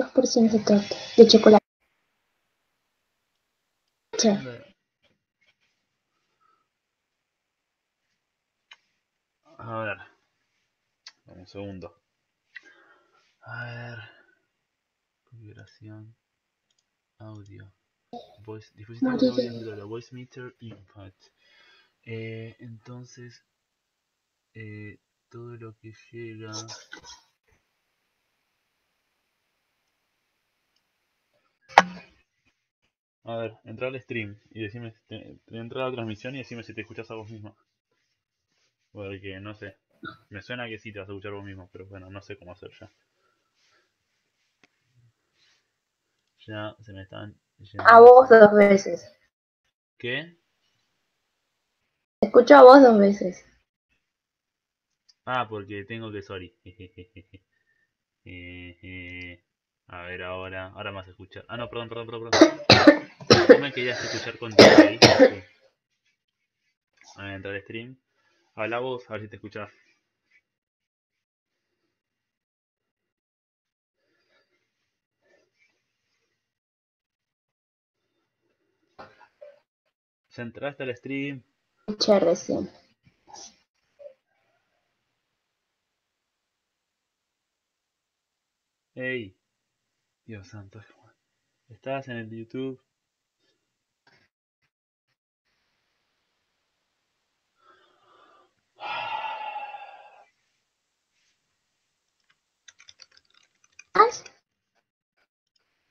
dos porciones de torta, de chocolate. A ver. Un segundo. A ver. Configuración. Audio. Voice, dispositivo de audio escritorio, Voice meter input. Eh, entonces, eh, todo lo que llega. A ver, entra al stream y decime, si te- te- entra a la transmisión y decime si te escuchas a vos mismo. Porque no sé. Me suena que sí te vas a escuchar vos mismo, pero bueno, no sé cómo hacer ya. Ya se me están yendo. a vos dos veces. ¿Qué? Te escucho a vos dos veces. Ah, porque tengo que sorry. Jejeje. A ver ahora, ahora más escuchar. Ah, no, perdón, perdón, perdón, perdón. No me querías escuchar contigo ahí. Sí. A ver, entrar al stream. Habla vos, a ver si te escuchás. Ya entraste al stream. Escuché recién. Ey, Dios santo. Estás en el YouTube.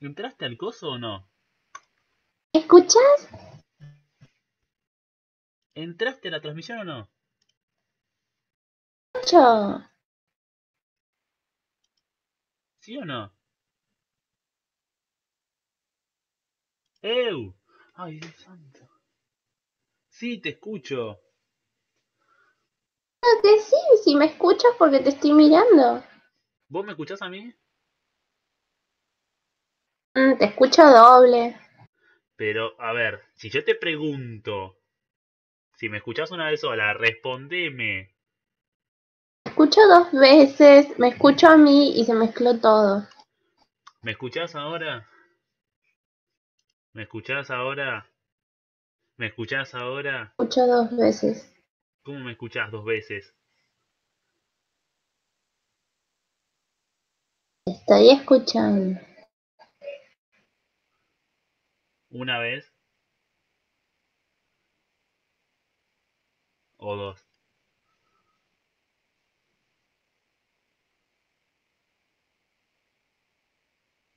¿Entraste al coso o no? ¿Escuchás? ¿Entraste a la transmisión o no? Escucho. ¿Sí o no? ¡Ew! ¡Ay, Dios santo! Sí, te escucho. Claro que sí, si me escuchas porque te estoy mirando. ¿Vos me escuchás a mí? Mm, te escucho doble. Pero, a ver, si yo te pregunto si me escuchás una vez sola, respondeme. Te escucho dos veces, me escucho a mí y se mezcló todo. ¿Me escuchás ahora? ¿Me escuchás ahora? ¿Me escuchás ahora? Escucho dos veces. ¿Cómo me escuchás dos veces? Estoy escuchando. ¿Una vez? ¿O dos?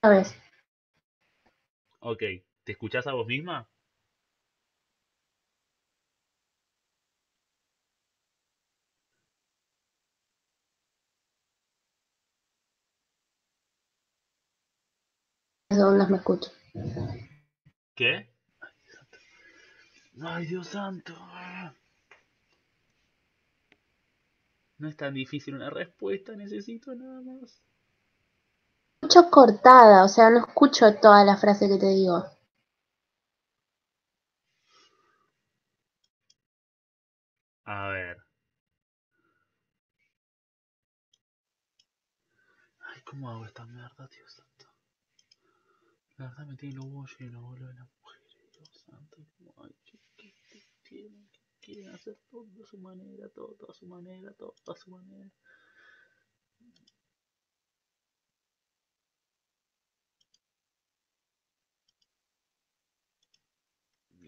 A ver, Ok, ¿te escuchás a vos misma? segundos me escucho. ¿Qué? Ay, Dios santo. No es tan difícil una respuesta, necesito nada más. Escucho cortada, o sea, no escucho toda la frase que te digo. A ver. Ay, ¿cómo hago esta mierda, Dios santo? La verdad me tiene los huevos llenos, boludo, de las mujeres, Dios santo. Ay, ¿qué, qué, qué quieren? ¿Qué quieren hacer todo a su manera, todo a su manera, todo a su manera?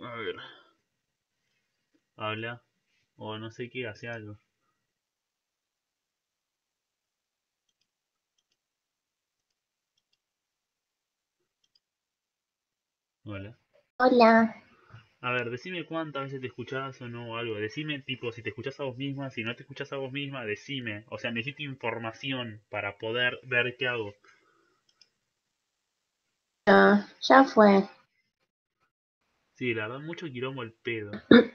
A ver. Habla. O no sé qué, hace algo. Hola. Hola. A ver, decime cuántas veces te escuchás o no o algo. Decime, tipo, si te escuchás a vos misma, si no te escuchás a vos misma, decime. O sea, necesito información para poder ver qué hago. Ya, ya fue. Sí, la verdad, mucho quilombo el pedo.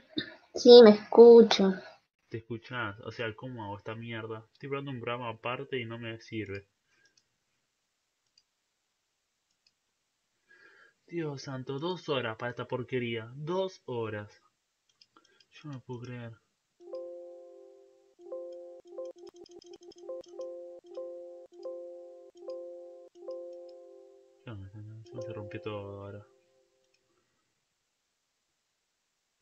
Sí, me escucho. ¿Te escuchás? O sea, ¿cómo hago esta mierda? Estoy probando un programa aparte y no me sirve. Dios santo, dos horas para esta porquería. Dos horas. Yo no puedo creer.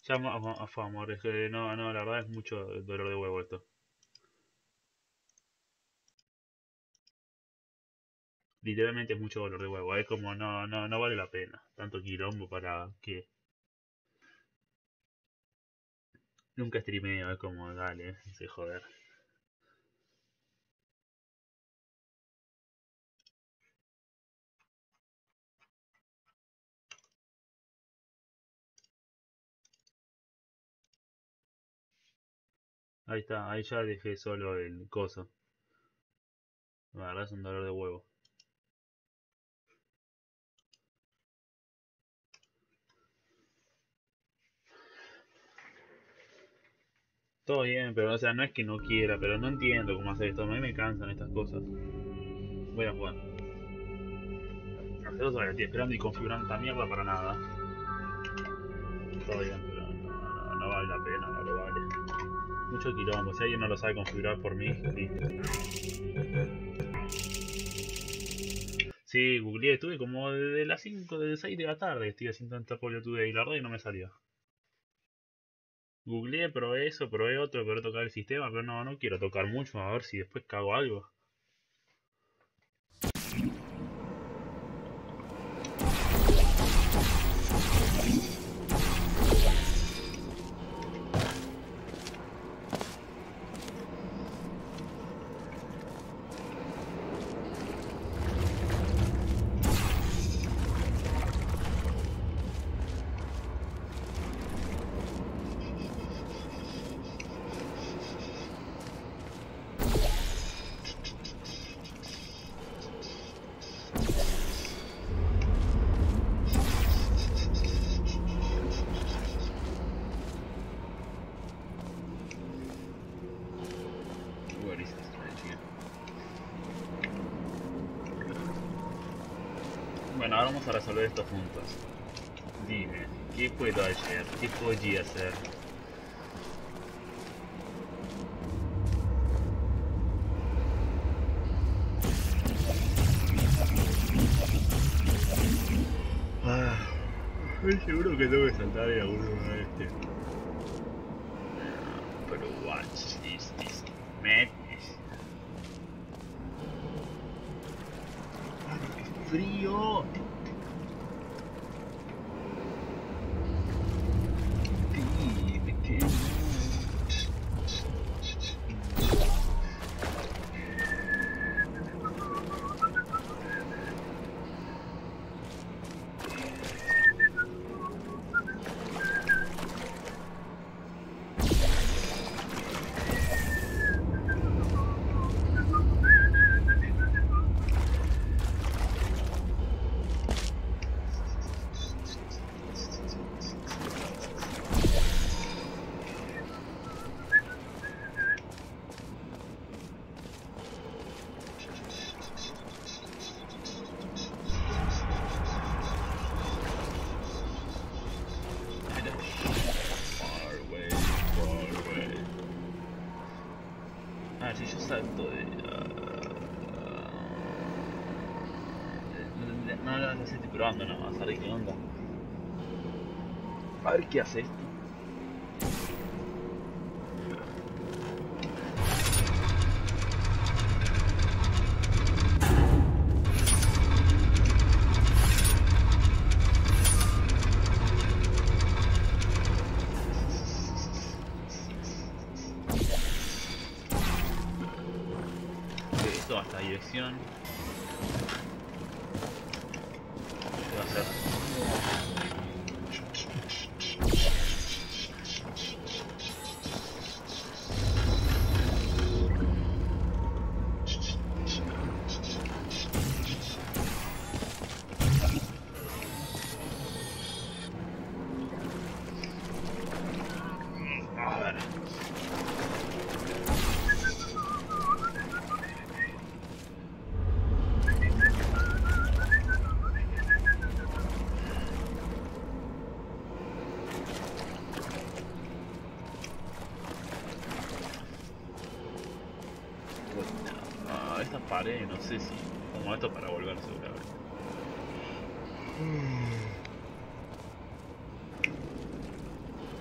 Ya a favor, es que no, no, la verdad es mucho dolor de huevo esto. Literalmente es mucho dolor de huevo, es como no, no, no vale la pena. Tanto quilombo para que Nunca streameo, es como, dale, se joder. Ahí está, ahí ya dejé solo el coso. La verdad es un dolor de huevo. Todo bien, pero o sea, no es que no quiera, pero no entiendo cómo hacer esto. A mí me cansan estas cosas. Voy a jugar. Hace dos horas estoy esperando y configurando esta mierda para nada. Todo bien, pero no, no, vale la pena, no lo vale. Mucho quilombo, si alguien no lo sabe configurar por mí, Sí, googleé, estuve como desde las 5, desde 6 de la tarde estoy haciendo tanta polio tuve y la red y no me salió. Googleé, probé eso, probé otro, probé tocar el sistema, pero no, no quiero tocar mucho, a ver si después cago algo. Resolver esto. Dime, ¿qué puedo hacer? ¿Qué podía hacer? Ah, estoy seguro que tengo que saltar y alguno de este. Pero what is this madness? ¡Ah, ver qué haces sé si como esto para volver seguramente.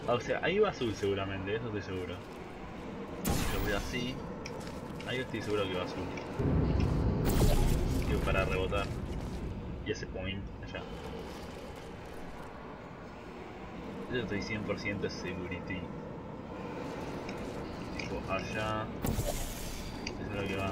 O sea, ahí va azul seguramente, eso estoy seguro. Lo voy así. Ahí estoy seguro que va azul. Y para rebotar. Y ese point allá. Yo estoy 100% segurity. Tipo allá. Eso es lo que va.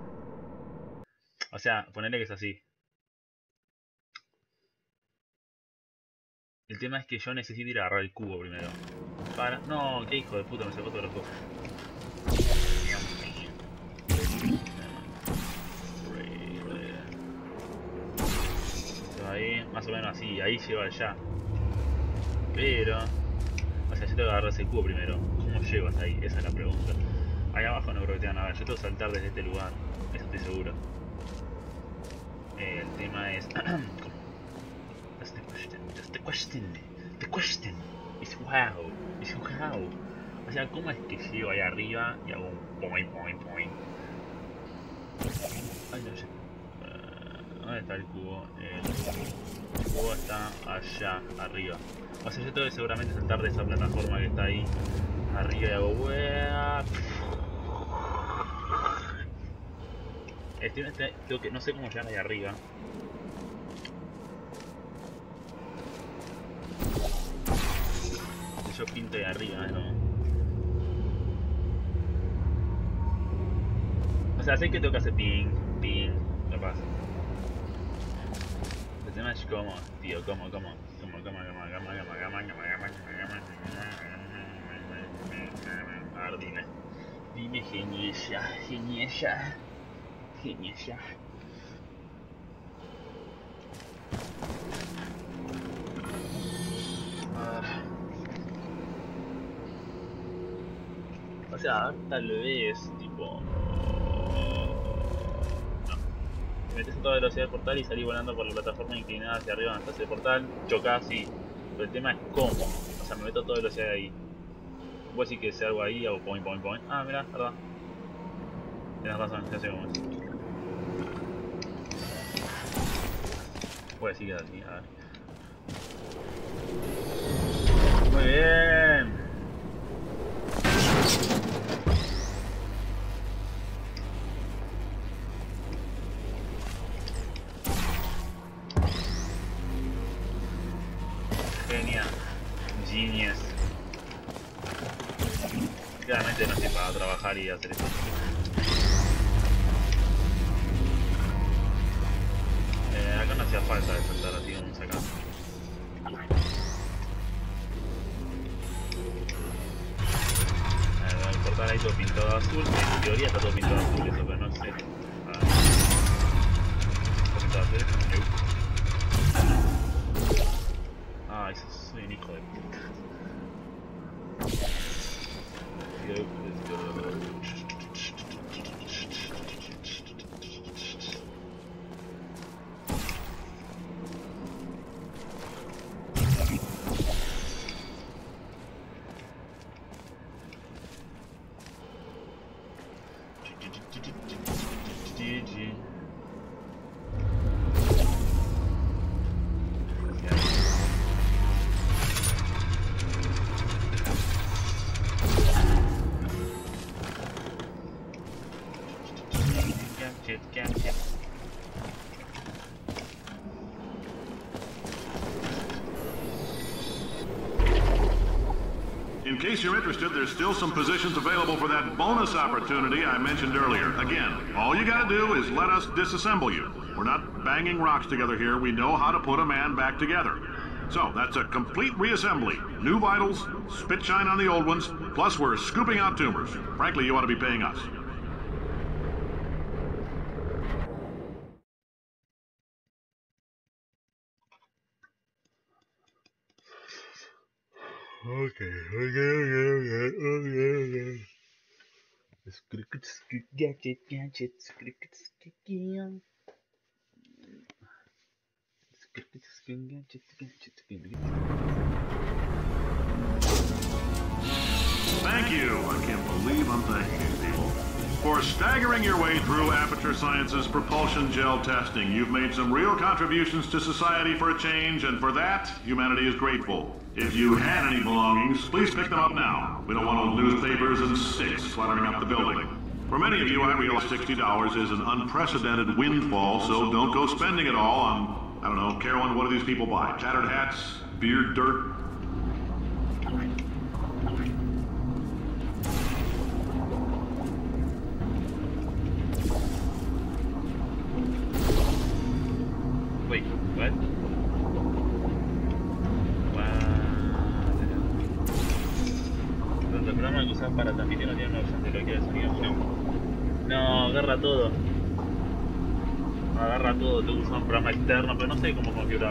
sea, ponele que es así El tema es que yo necesito ir a agarrar el cubo primero Para... No, qué hijo de puta, me sacó todo los cubos ahí, más o menos así, ahí llego allá. Pero, o sea, yo tengo que agarrar ese cubo primero. ¿Cómo llego hasta ahí? Esa es la pregunta. Ahí abajo no creo que tengan nada. Yo tengo que saltar desde este lugar, eso estoy seguro. Eh, el tema es. That's the question. That's the question. The question is wow. Is how. O sea, ¿cómo es que llego ahí arriba y hago un point, point, point? Uh, ¿Dónde está el cubo? El cubo está allá, arriba. O sea, yo tengo que seguramente saltar de esa plataforma que está ahí arriba y hago wea. Estoy, este, tengo que, no sé cómo llegar ahí arriba. Si yo pinto ahí arriba, ¿no? O sea, sé que tengo que hacer ping, ping, pasa. El tema es cómo, tío, cómo, cómo, cómo, cómo, cómo, cómo, cómo, cómo, cómo, cómo, cómo, A ver, geniesha. O sea, tal vez, tipo... metes a toda velocidad del portal y salís volando por la plataforma inclinada hacia arriba donde ese portal, chocás y. Pero el tema es cómo. O sea, me meto a toda velocidad ahí. Voy a decir que sea algo ahí, hago point, point, point. Ah, mira, verdad. Tienes razón, ya sé cómo es. Que es así, a ver. Muy bien. Genial. Genius. Claramente no estoy para trabajar y hacer esto. Case you're interested, there's still some positions available for that bonus opportunity I mentioned earlier. Again, all you gotta do is let us disassemble you. We're not banging rocks together here. We know how to put a man back together. So, that's a complete reassembly. New vitals, spit shine on the old ones, plus we're scooping out tumors. Frankly, you ought to be paying us. Okay, okay, okay, okay, okay, okay. Gadget, Thank you. I can't believe I'm thanking these people. For staggering your way through Aperture Science's propulsion gel testing, you've made some real contributions to society for a change, and for that, humanity is grateful. If you had any belongings, please pick them up now. We don't want old newspapers and sticks cluttering up the building. For many of you, I realize $60 is an unprecedented windfall, so don't go spending it all on, I don't know, Caroline, what do these people buy? Tattered hats? Beard dirt?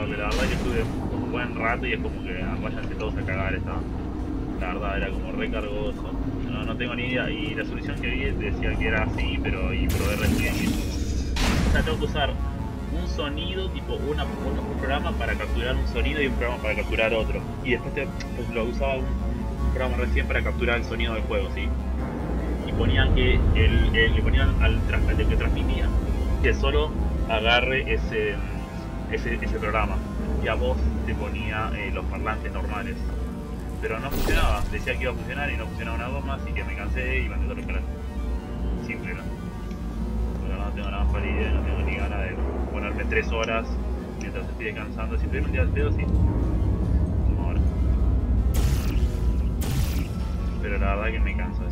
La verdad que estuve un buen rato y es como que váyanse todos a cagar esta. La verdad era como recargoso. No, no tengo ni idea. Y la solución que vi decía que era así, pero y probé recién. O sea, tengo que usar un sonido, tipo una, un, programa para capturar un sonido y un programa para capturar otro. Y después te, pues, lo usaba un, un programa recién para capturar el sonido del juego, ¿sí? Y ponían que el, le ponían al, al que transmitía que solo agarre ese, ese, ese programa. Y a vos te ponía eh, los parlantes normales. Pero no funcionaba, decía que iba a funcionar y no funcionaba una goma, así que me cansé y mandé todo el canal. Simple, ¿no? Pero no tengo nada más para idea, no tengo ni ganas de ponerme tres horas mientras estoy descansando. Si tuviera un día de pedo, sí. Como ahora. Pero la verdad que me canso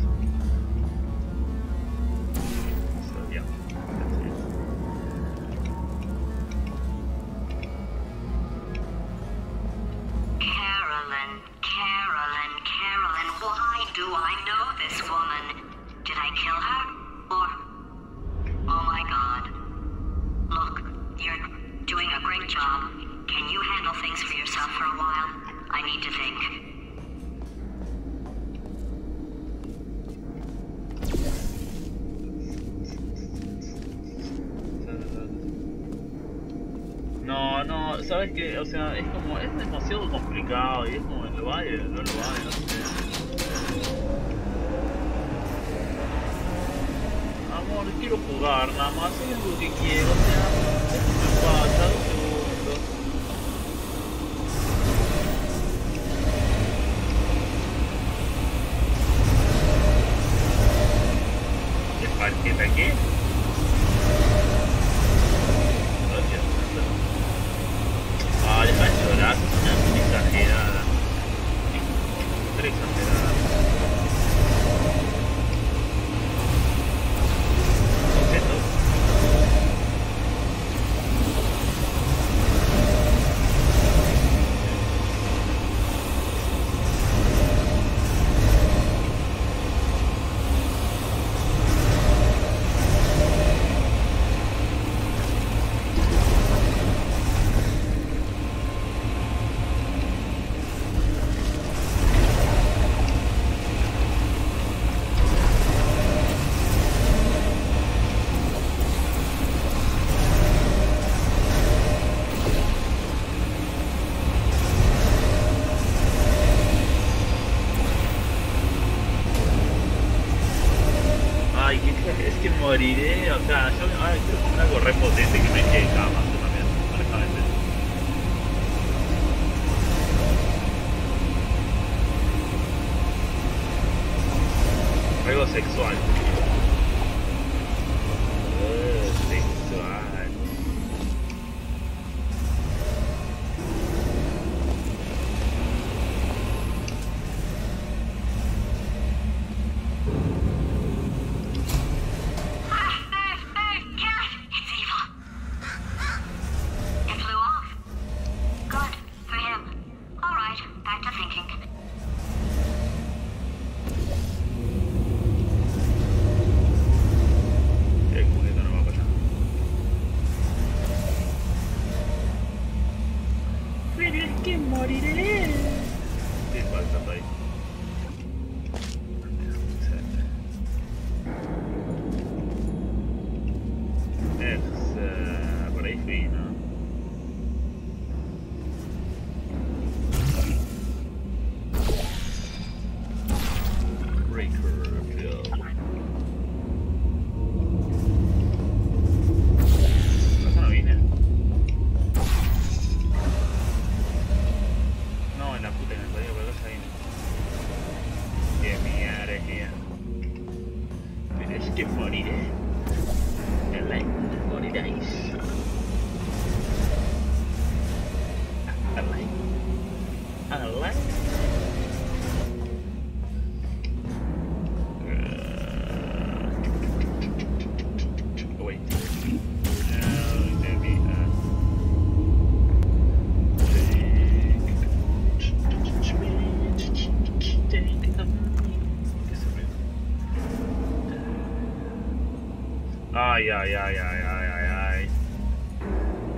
Ay, ay, ay, ay, ay, ay, ay.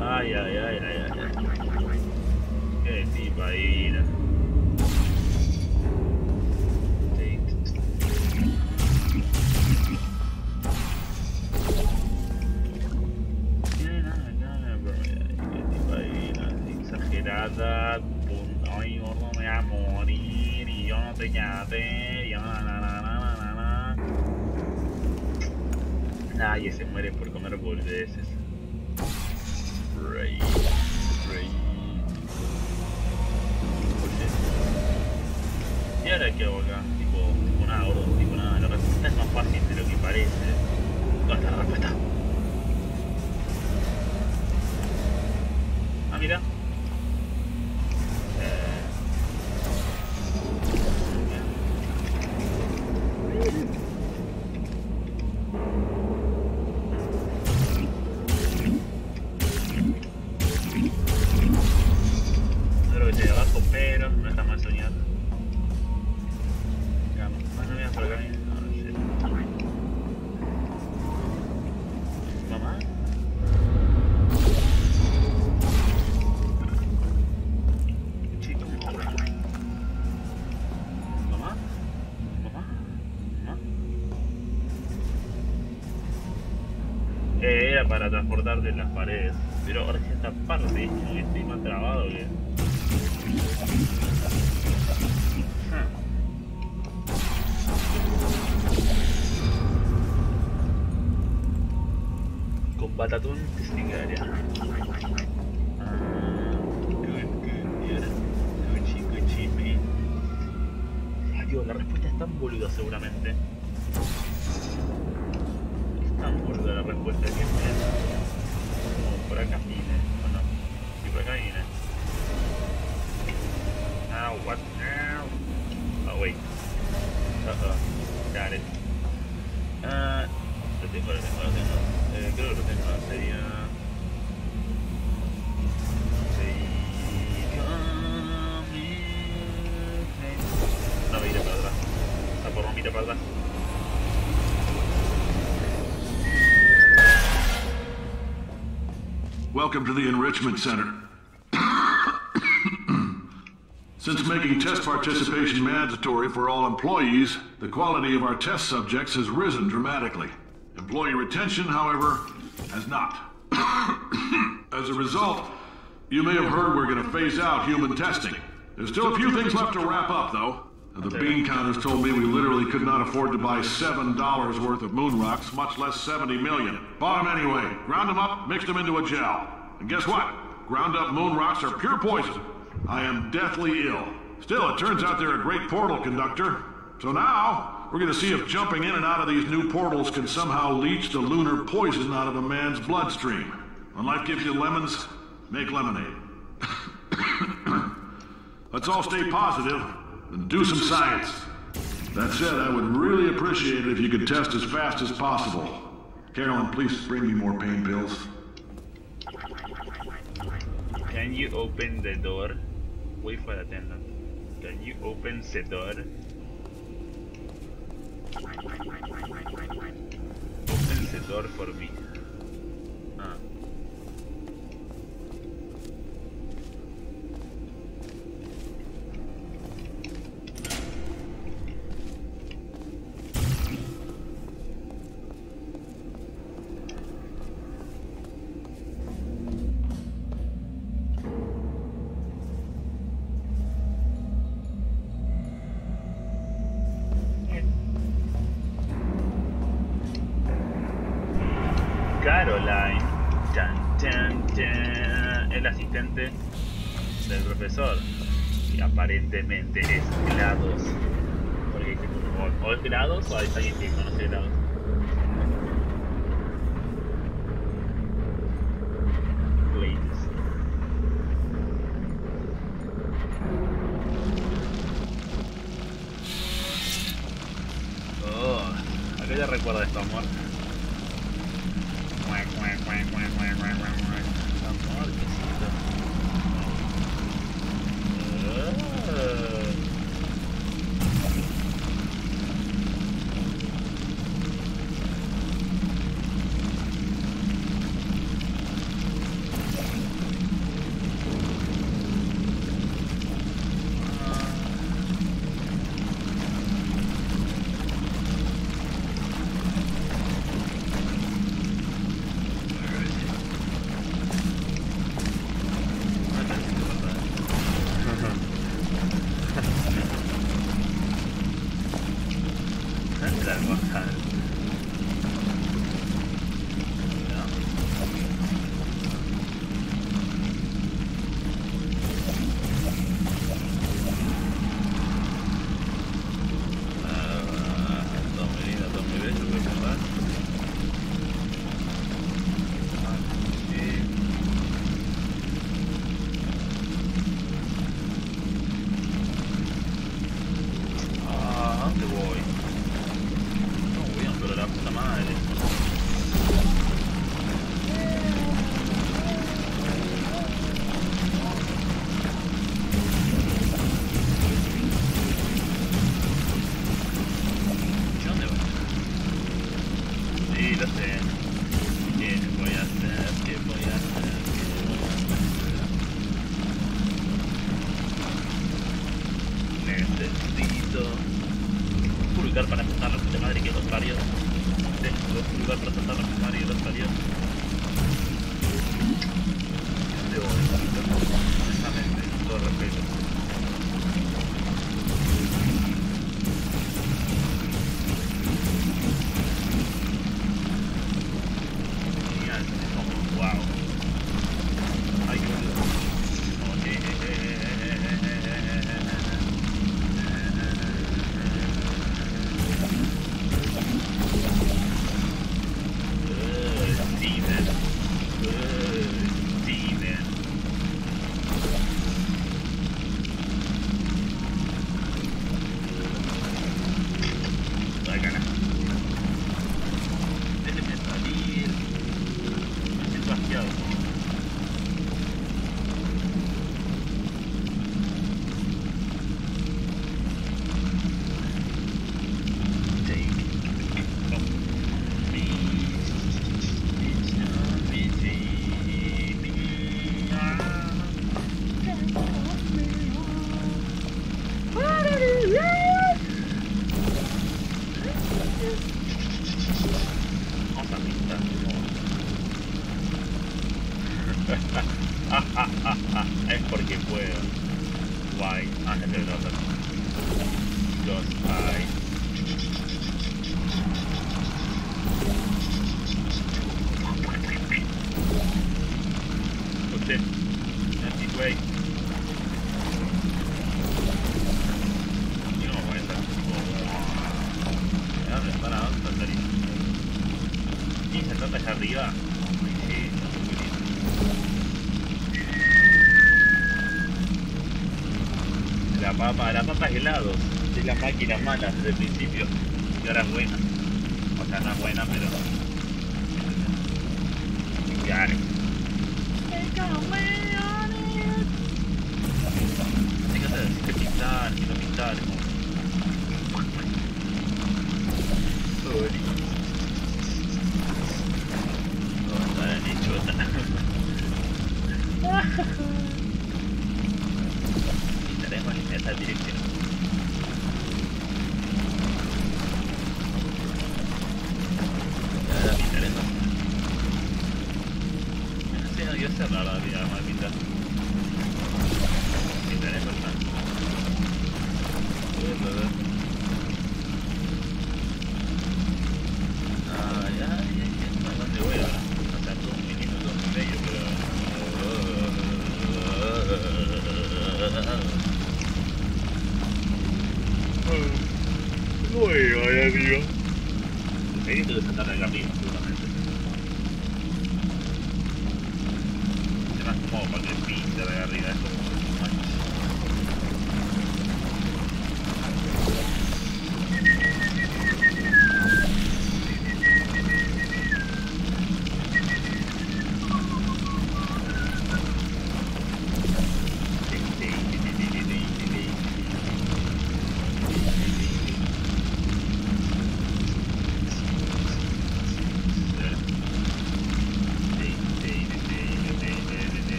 Ay, ay, ay. Qué tipa divina. Sí. Tiene nada, nada, pero qué tipa divina, exagerada, ay, voy a morir, y yo no te y yo na, na, Nadie se muere por comer boludeces. Rey, rey. ¿Y ahora qué hago acá? Tipo, tipo nada, gordo, tipo nada. La respuesta es más fácil de lo que parece. ¿Dónde está la respuesta? Ah, mira. Welcome to the Enrichment Center. Since making test participation mandatory for all employees, the quality of our test subjects has risen dramatically. Employee retention, however, has not. As a result, you may have heard we're going to phase out human testing. There's still a few things left to wrap up, though. The bean counters told me we literally could not afford to buy $7 worth of moon rocks, much less 70 million. Bought them anyway, ground them up, mixed them into a gel. And guess what? Ground up moon rocks are pure poison. I am deathly ill. Still, it turns out they're a great portal conductor. So now, we're gonna see if jumping in and out of these new portals can somehow leach the lunar poison out of a man's bloodstream. When life gives you lemons, make lemonade. Let's all stay positive and do some science. That said, I would really appreciate it if you could test as fast as possible. Caroline, please bring me more pain pills. Can you open the door? Wait for the attendant. Can you open the door? Open the door for me. Aparentemente es dice, o, o hay alguien helados de las máquinas malas del principio y ahora buenas.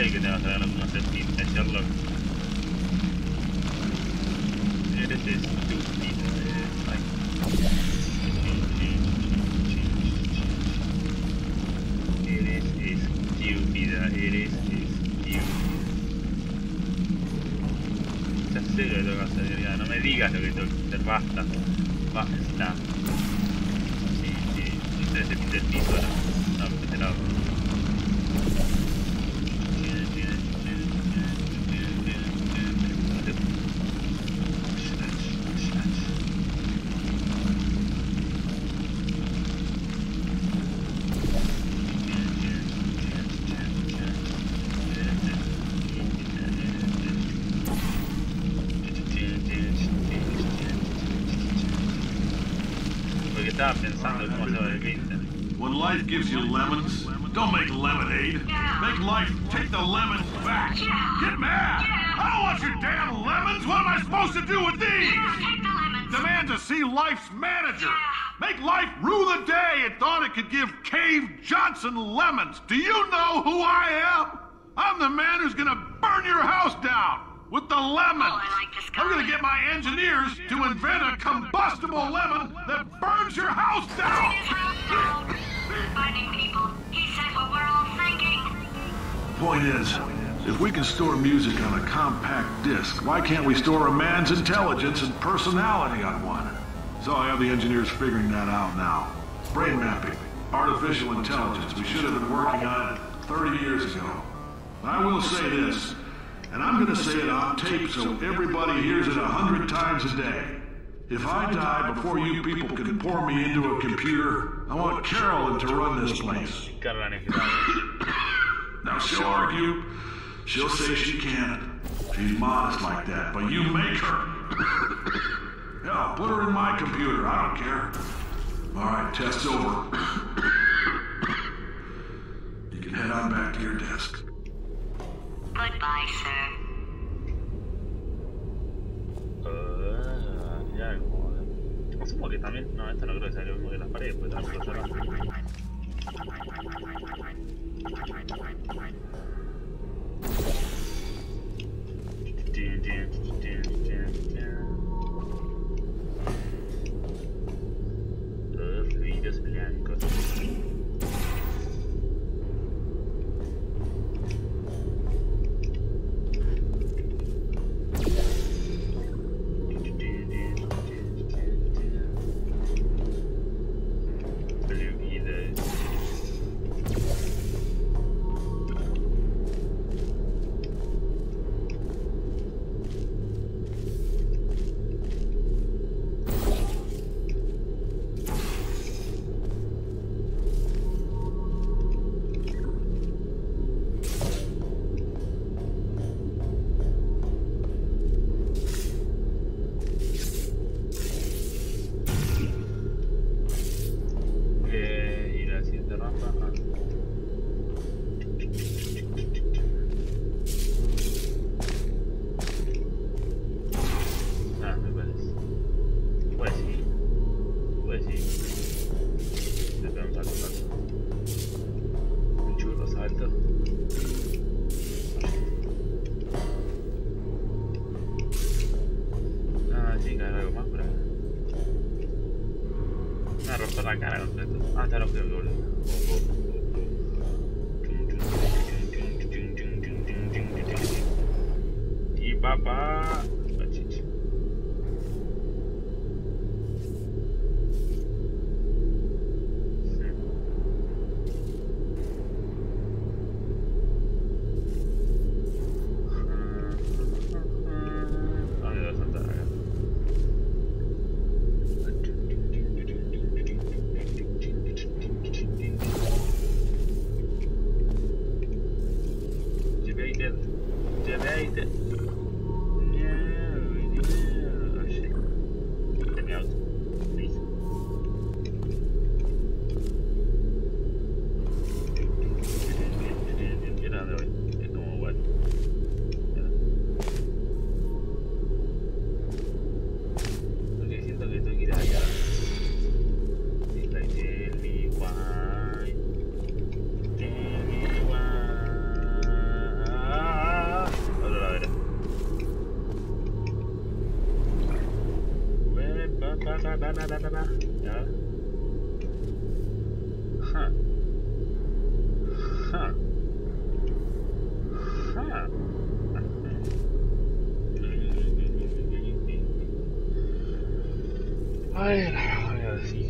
Diego down there. When life gives you lemons, don't make lemonade. Make life take the lemons back. Get mad! I don't want your damn lemons! What am I supposed to do with these? Take the lemons. Demand to see life's manager. Make life rue the day it thought it could give Cave Johnson lemons. Do you know who I am? I'm the man who's gonna burn your house down with the lemons. Oh, I like this guy. I'm gonna get my engineers to invent a combustible lemon that burns your house down. Point is, if we can store music on a compact disc, why can't we store a man's intelligence and personality on one? So I have the engineers figuring that out now. Brain mapping, artificial intelligence. We should have been working on it 30 years ago. I will say this, and I'm going to say it on tape so everybody hears it a hundred times a day. If I die before you people can pour me into a computer, I want Caroline to run this place. Carla Negrales. Now she'll argue. She'll say she can't. She's modest like that, but you make her. Hell, put her in my computer. I don't care. All right, test's over. You can head on back to your desk. Goodbye, sir. Uh, ya, como... Asumo que también... No, esto no creo que sea lo mismo que las paredes, pues también lo cerramos. Tin, tin,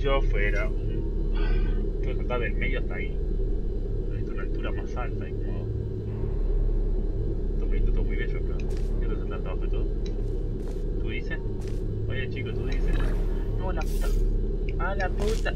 yo fuera un... Puedo saltar del medio hasta ahí. Necesito una altura más alta y como... Todo bonito, todo muy bello, pero quiero saltar abajo de todo. ¿Tú dices? Oye chico, tú dices. No, la puta. ¡Ah, la puta!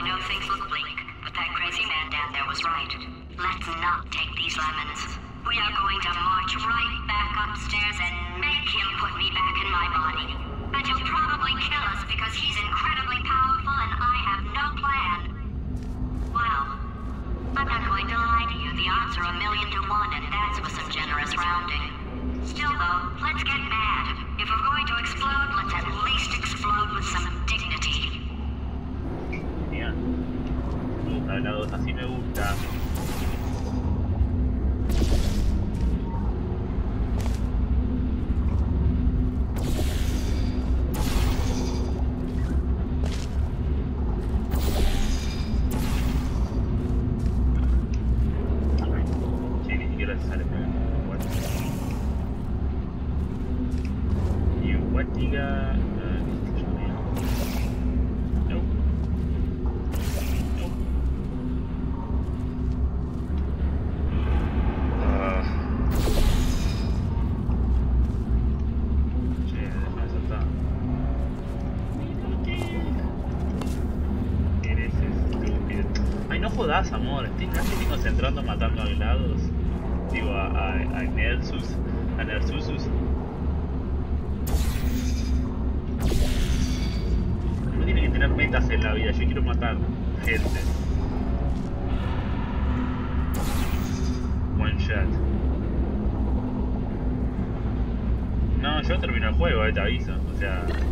I know things look bleak, but that crazy man down there was right. Let's not take these lemons. We are going to march right back upstairs and make him put me back in my body. And he'll probably kill us because he's incredibly powerful and I have no plan. Well, I'm not going to lie to you. The odds are a million to one, and that's with some generous rounding. Still, though, let's get mad. If we're going to explode, let's at least explode with some la 2 así me gusta. 找医意思啊，我这。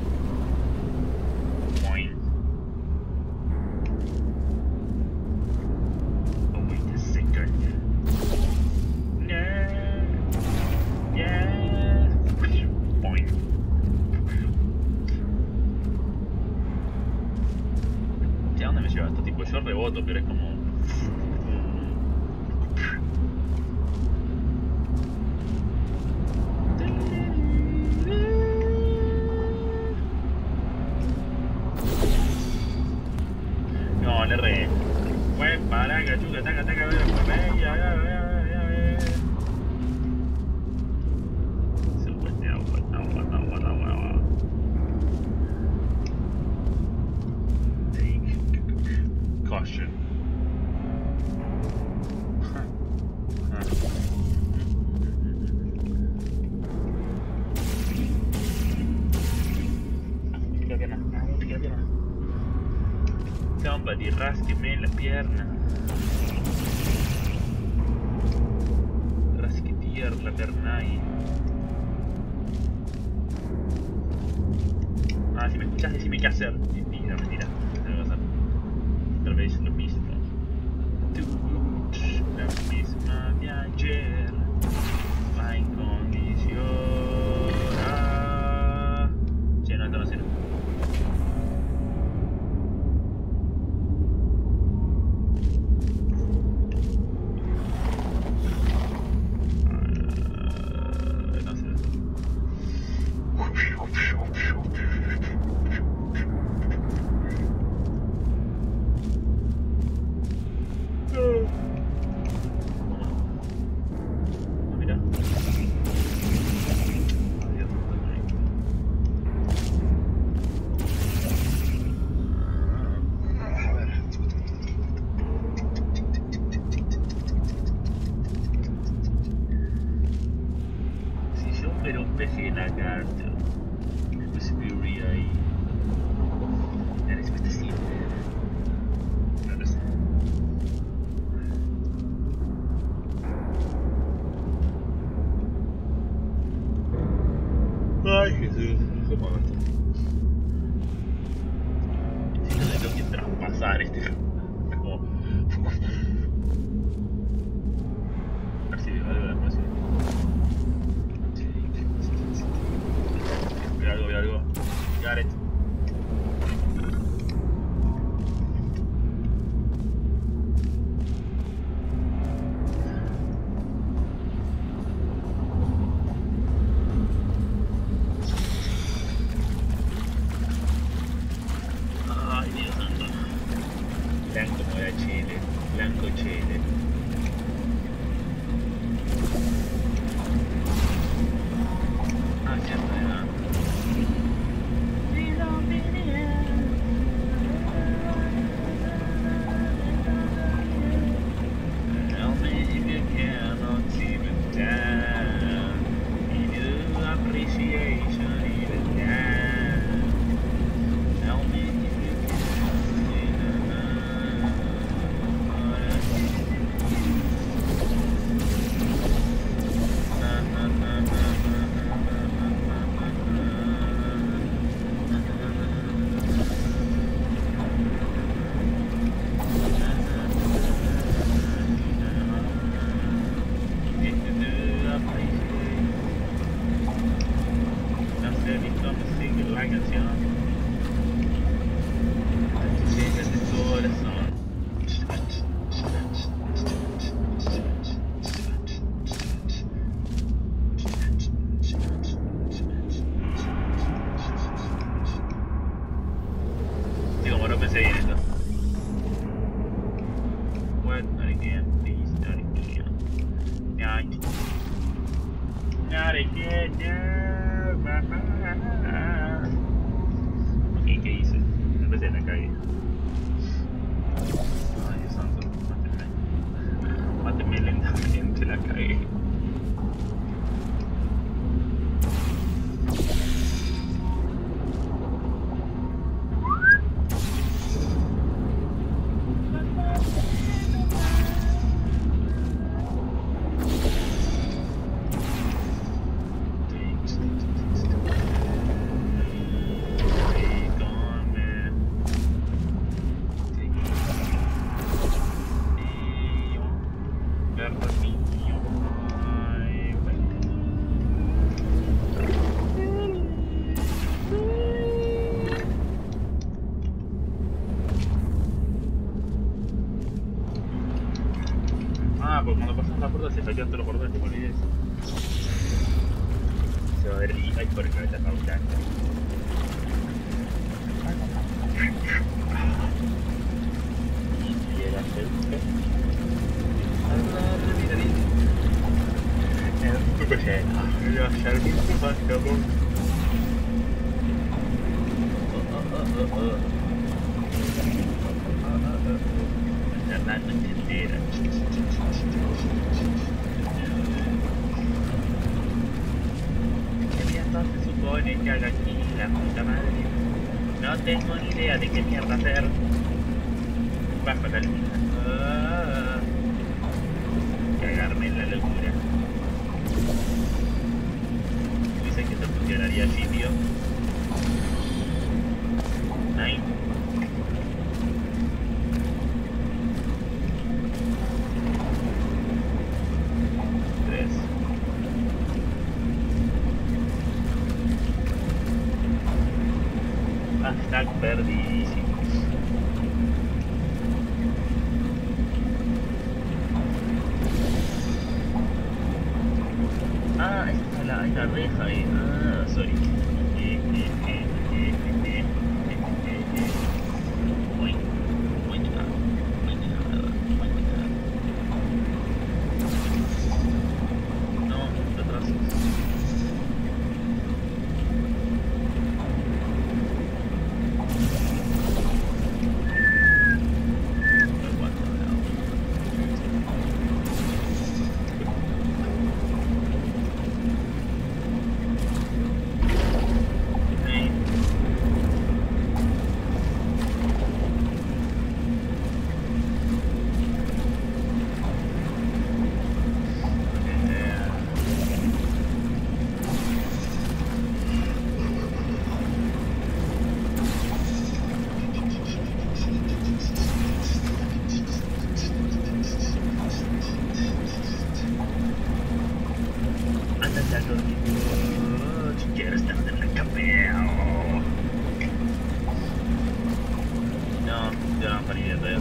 María, veo.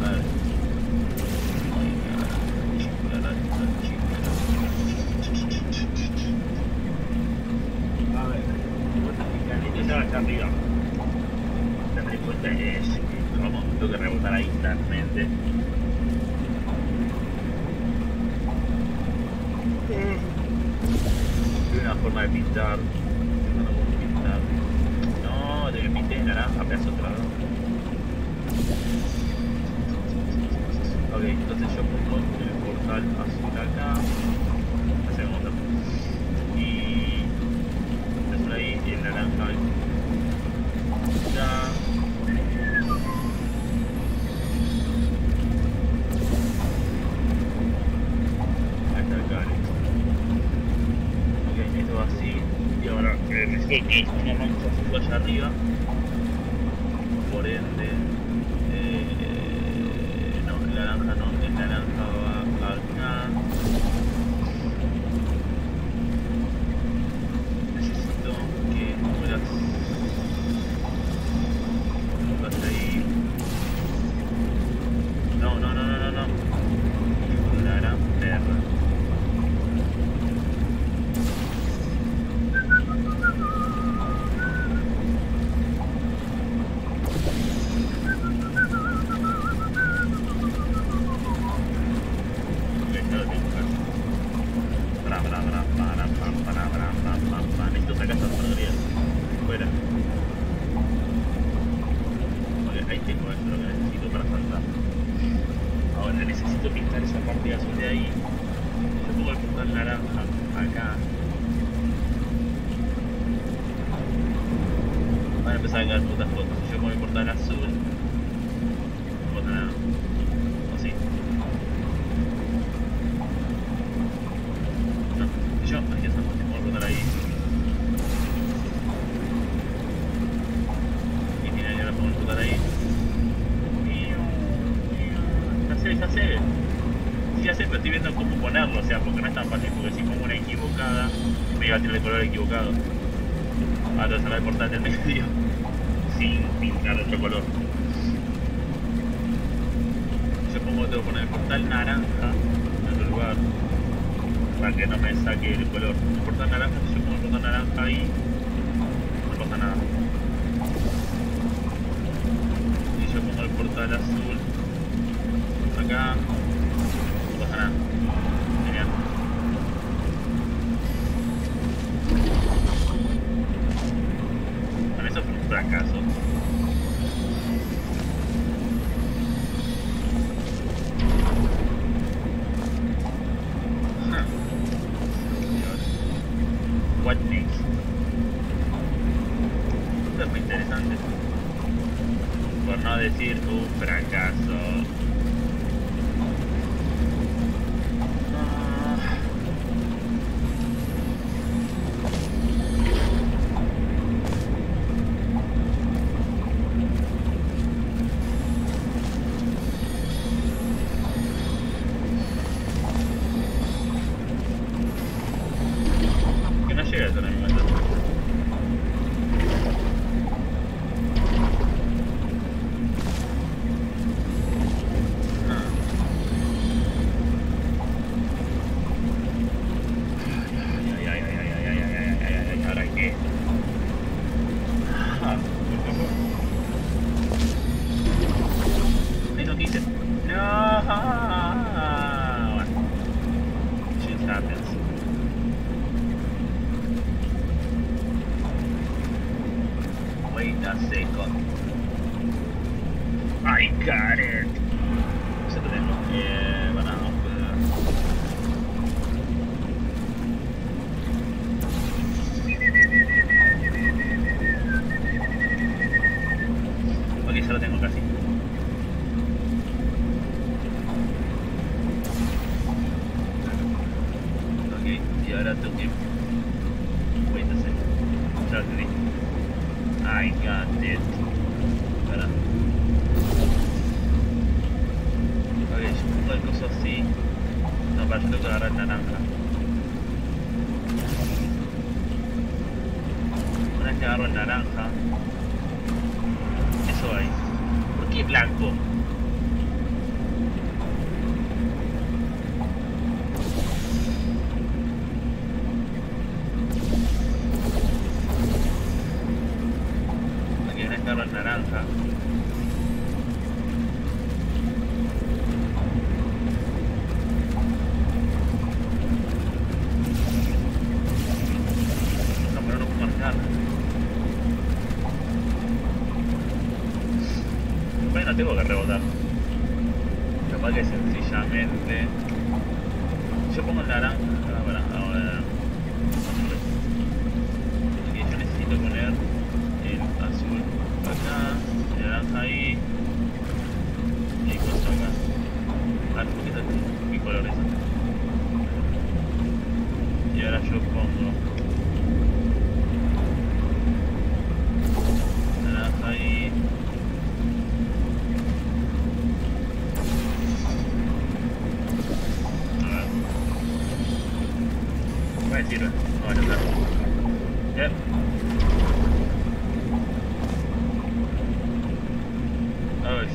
Vale. A tengo que rebotar ahí totalmente. Tiene una forma de pintar complicated, but What Next. Súper interesante. Por no decir un fracaso.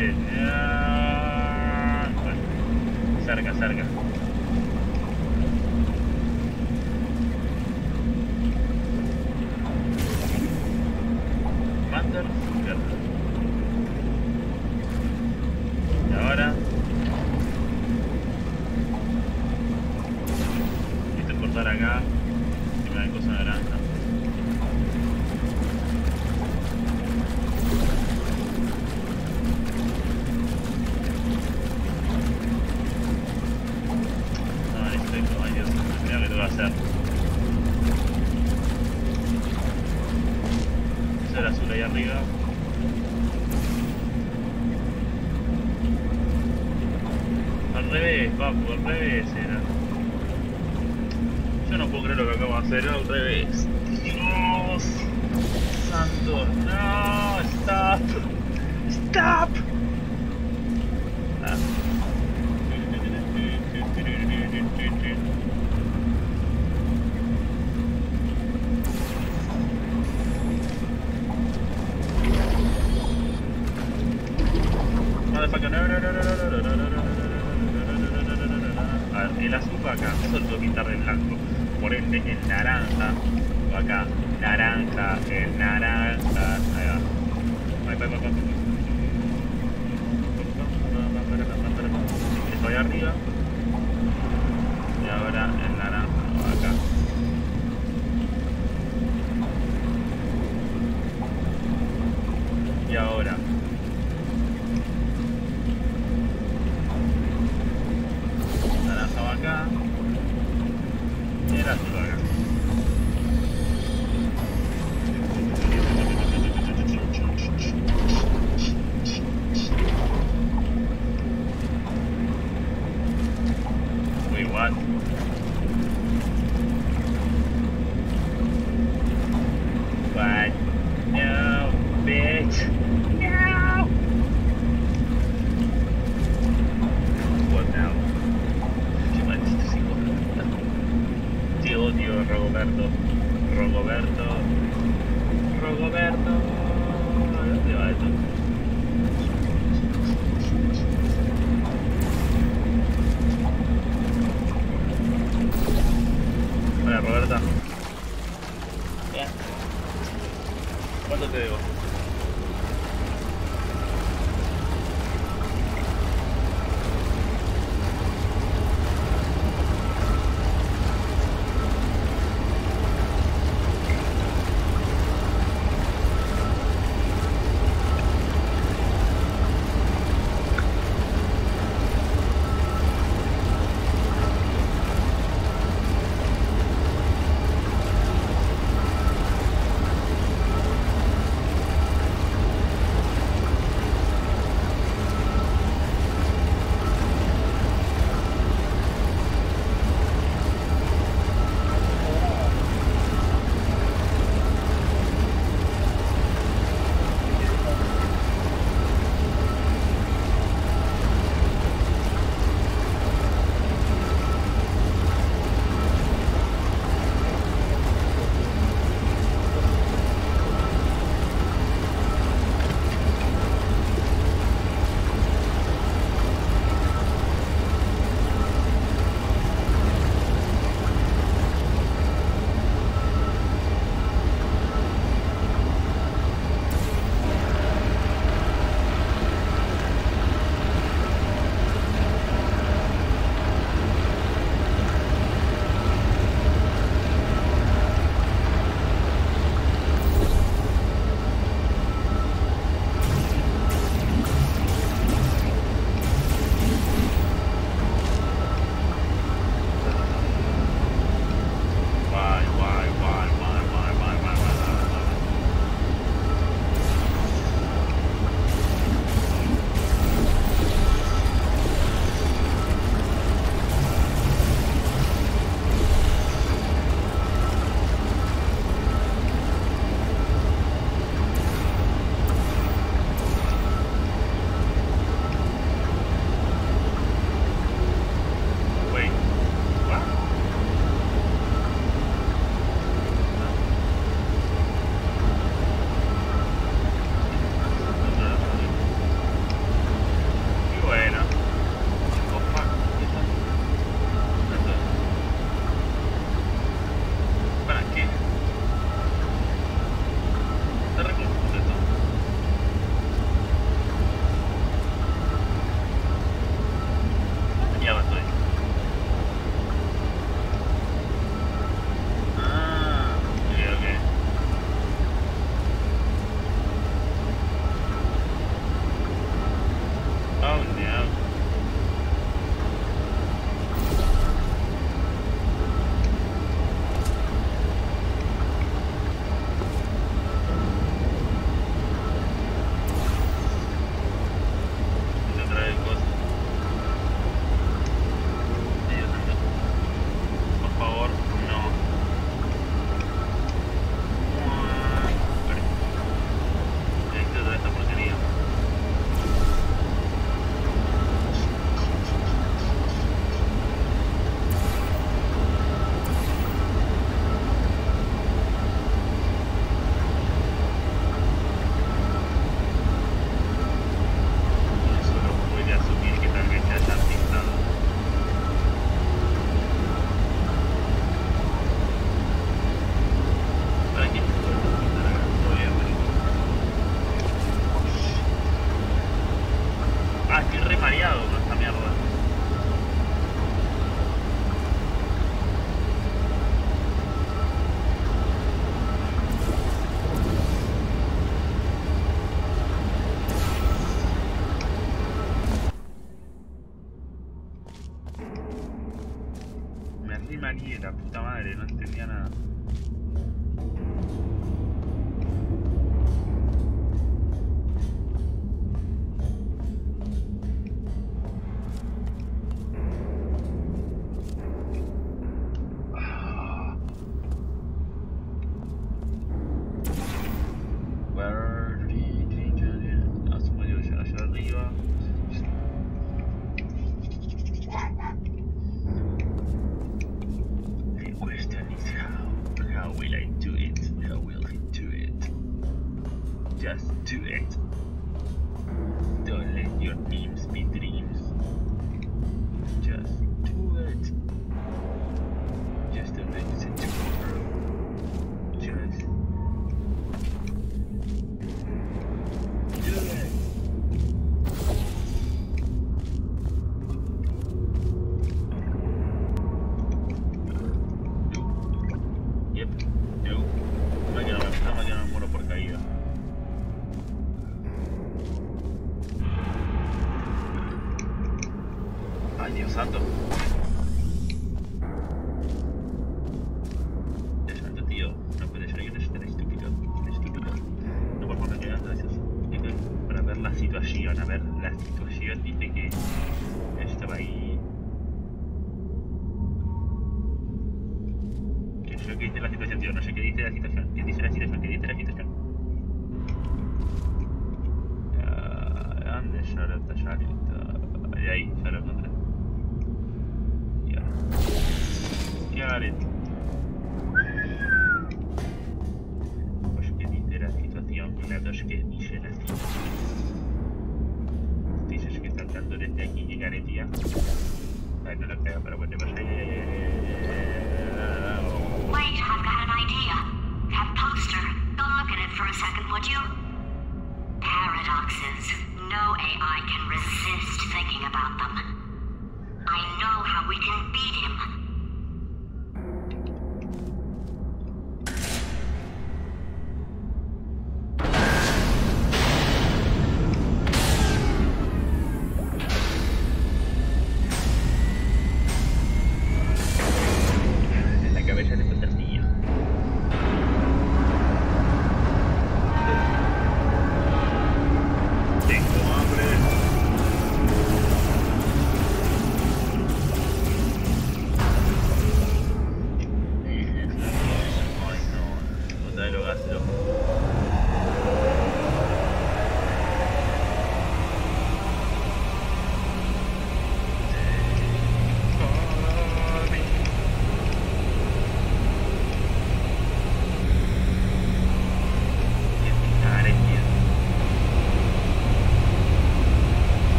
Iya. Sarga, sarga.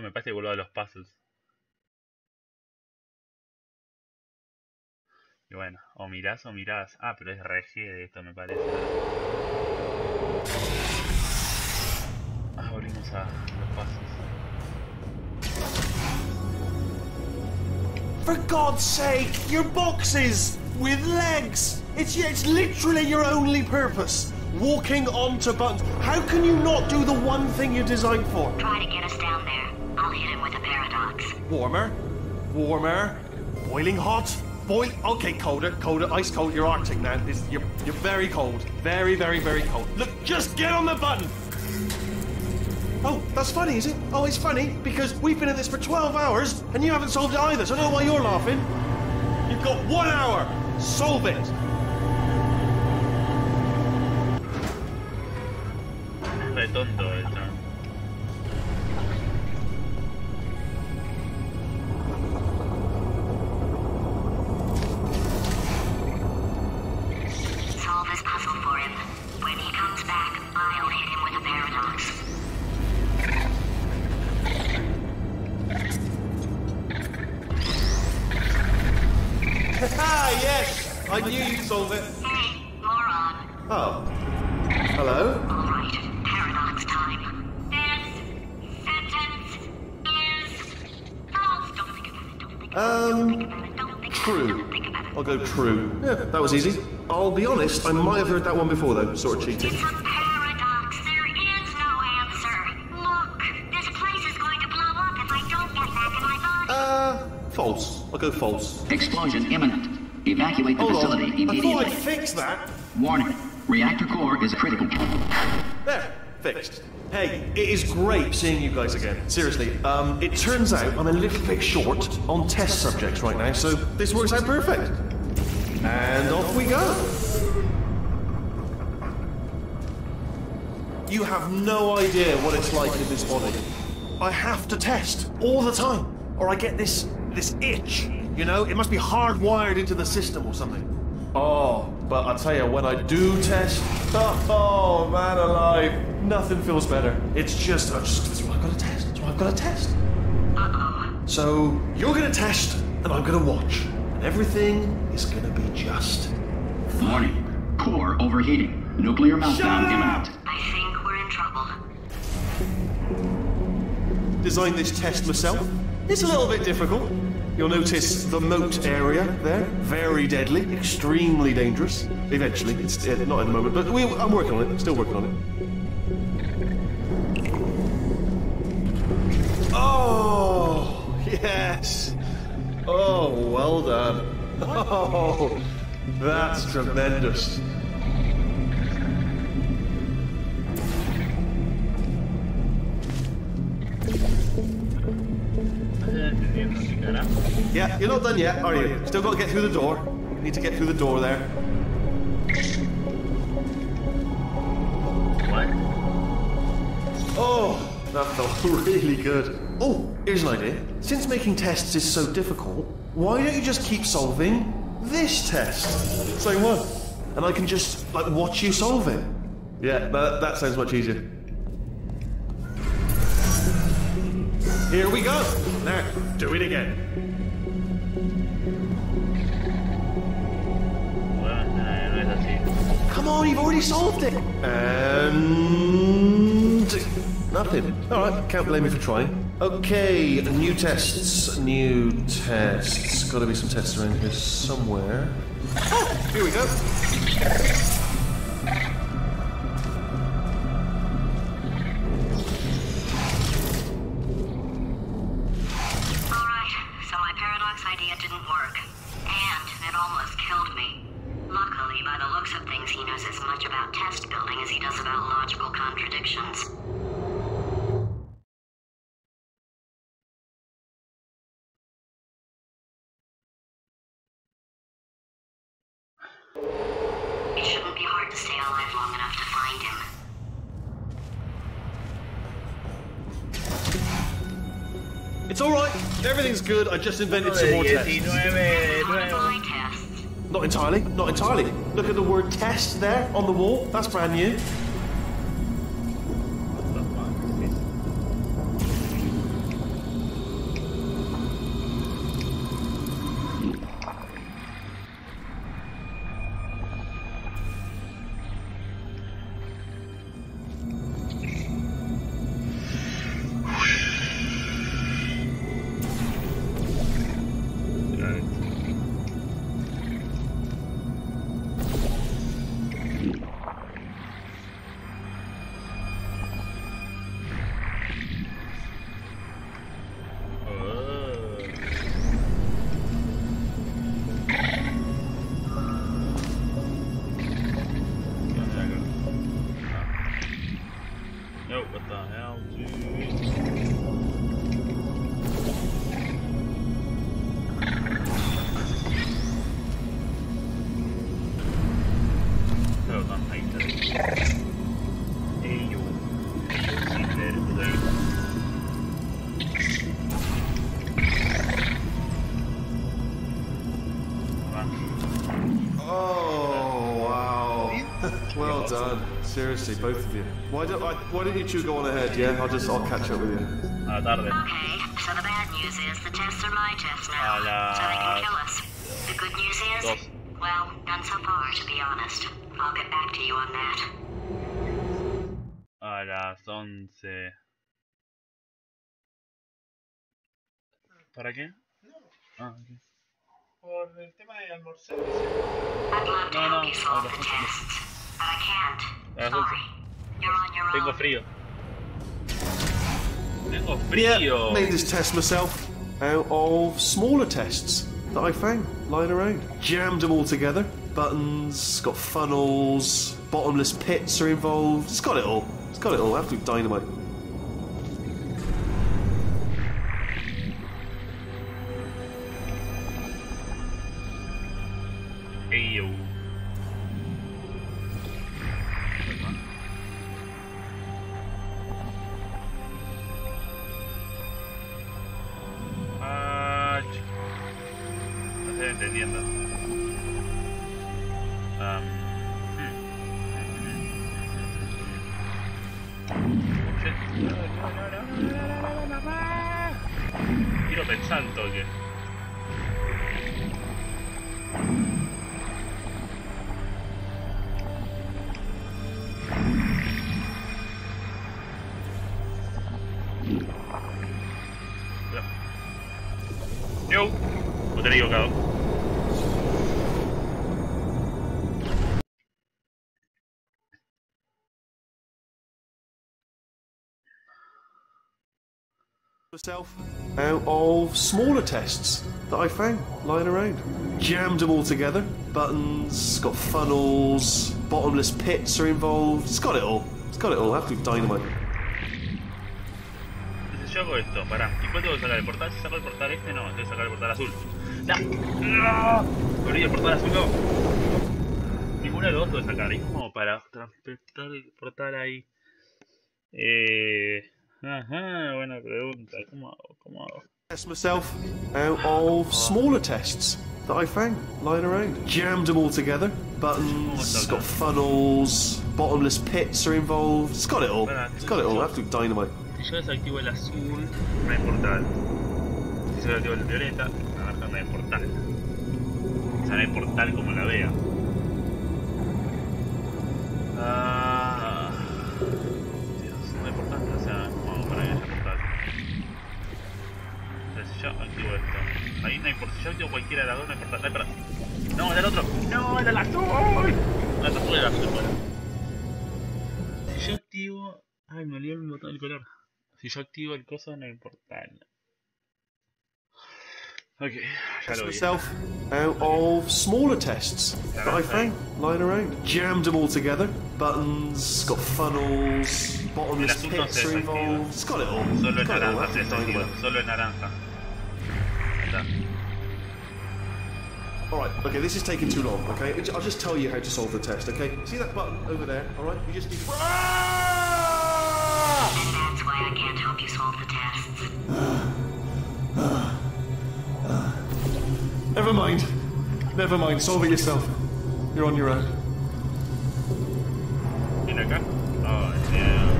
Me parece que a los puzzles. Y bueno, o mirás o mirás. Ah, pero es regie de esto, me parece. Ah, volvimos a los puzzles. For God's sake, your boxes with legs. It's it's literally your only purpose. Walking onto buttons. How can you not do the one thing you're designed for? Try to get us down there. Warmer. Warmer. Boiling hot. Boil. Okay, colder, colder, ice cold. You're Arctic now. This, you're, you're very cold. Very, very, very cold. Look, just get on the button. Oh, that's funny, is it? Oh, it's funny because we've been at this for 12 hours and you haven't solved it either, so I don't know why you're laughing. You've got one hour. Solve it. Redondo. I knew you'd solve it. Hey, moron. Oh. Hello? All right, paradox time. This sentence is false. Don't think about it. Don't think about it. Don't think Um, about it. Don't think about it. true. Don't think about it. I'll go true. Yeah, that was easy. I'll be honest, I might have heard that one before though, sort of cheating. It's a paradox. There is no answer. Look, this place is going to blow up if I don't get back in my body. Uh, false. I'll go false. Explosion imminent. Evacuate the Hold facility on. I thought immediately. I'd fix that. Warning. Reactor core is critical. There, fixed. Hey, it is great seeing you guys again. Seriously, um, it turns out I'm a little bit short on test subjects right now, so this works out perfect. And off we go. You have no idea what it's like in this body. I have to test all the time, or I get this this itch. You know, it must be hardwired into the system or something. Oh, but I tell you, when I do test, oh, man alive, nothing feels better. It's just, I just that's what I've got to test. That's what I've got to test. Uh-uh. So you're gonna test, and I'm gonna watch, and everything is gonna be just. Warning. Core overheating. Nuclear meltdown imminent. I think we're in trouble. Designed this test myself. It's a little bit difficult. You'll notice the moat area there, very deadly, extremely dangerous. Eventually, it's uh, not at the moment, but we, I'm working on it. Still working on it. Oh yes. Oh, well done. Oh, that's tremendous. Yeah, you're not done yet, are you? Still got to get through the door. Need to get through the door there. What? Oh, that felt really good. Oh, here's an idea. Since making tests is so difficult, why don't you just keep solving this test? Same one. And I can just, like, watch you solve it. Yeah, that, that sounds much easier. Here we go. Now, do it again. Come on, you've already solved it. And nothing. All right, can't blame me for trying. Okay, new tests. New tests. Got to be some tests around here somewhere. Oh, here we go. Knows as much about test building as he does about logical contradictions. It shouldn't be hard to stay alive long enough to find him. It's all right. Everything's good. I just invented some more tests. Not entirely. Not entirely. Look at the word test there on the wall. That's brand new. Seriously, both of you. Why don't I, Why don't you two go on ahead? Yeah, I'll just I'll catch up with you. A la tarde. Okay, so the bad news is the tests are my tests now, A la- so they can kill us. The good news is, Dos. Well, none so far, to be honest. I'll get back to you on that. A las 11. ¿Para qué? Ah, ok. Por el tema de almorzar. I'd love to No, help no, you solve a the las tests, but I can't. A las Sorry. You're on your Tengo frío. Tengo Yeah, made this test myself out of smaller tests that I found lying around. Jammed them all together. Buttons, got funnels, bottomless pits are involved. It's got it all. It's got it all. Absolute dynamite. Quiero pensando que... myself out of smaller tests that I found lying around. Jammed them all together. Buttons, got funnels, bottomless pits are involved. It's got it all. It's got it all. Dynamite. El portal azul, no. Ninguno de los dos sacar. ¿Y cómo para transportar el portal ahí? Eh. Ajá, buena pregunta. ¿Cómo hago? ¿Cómo hago? Test myself out of smaller tests that I found lying around. Jammed them all together. Buttons, got funnels, bottomless pits are involved. It's got it all. It's got it all. Absolute dynamite. Si yo desactivo el azul, no. Si yo desactivo el violeta, naranja no hay portal. O sea, no hay portal como la vea. Ah, Ahí no hay. Si yo activo cualquiera de las dos, no hay portal. No, hay no, era el otro. No, era el azul. No, el azul era el azul. bueno. Si yo activo. Ay, me olvidé el botón del color. Si yo activo el coso, no hay portal. Ok, ya Test lo vi. myself out of smaller tests that I found lying around. Jammed them all together. Buttons, got funnels, bottomless El azul no pits se are involved. It's got it all. Solo en got it all. dynamite. Solo en naranja. Ahí está. Alright, okay, this is taking too long, okay? I'll just tell you how to solve the test, okay? See that button over there, alright? You just need to. Ah! And that's why I can't help you solve the tests. Never mind. Never mind, solve it yourself. You're on your own. ¿Viene acá? Oh, yeah.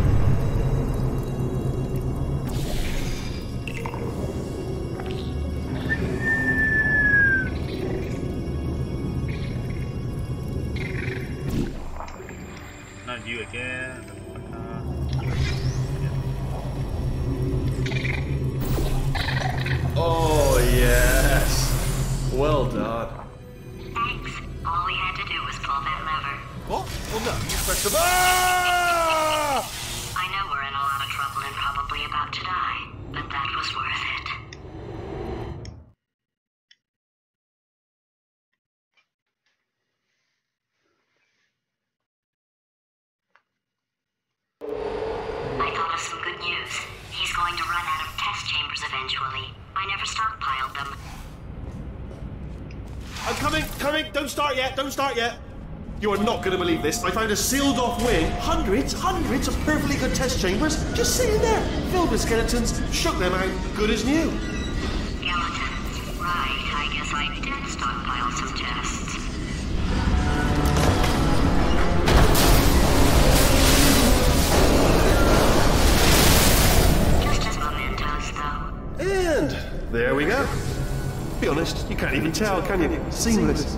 You again. Oh, yes. Well done. Thanks. All we had to do was pull that lever. What? Well, no, you press the. Ah! I know we're in a lot of trouble and probably about to die, but that was worth it. I thought of some good news. He's going to run out of test chambers eventually. I never stockpiled them. I'm coming, coming. Don't start yet. Don't start yet. You are not going to believe this. I found a sealed off wing. Hundreds, hundreds of perfectly good test chambers just sitting there, filled with skeletons. Shook them out, good as new. Skeletons. Right, I guess I did stockpile some tests. Just as mementos, though. And there we go. Be honest, you can't even tell, can you? Seamless.